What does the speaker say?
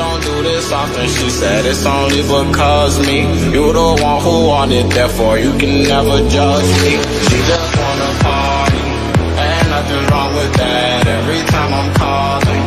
don't do this often. She said it's only because me. You the one who wanted, therefore you can never judge me. She just wanna party, and nothing wrong with that. Every time I'm calling.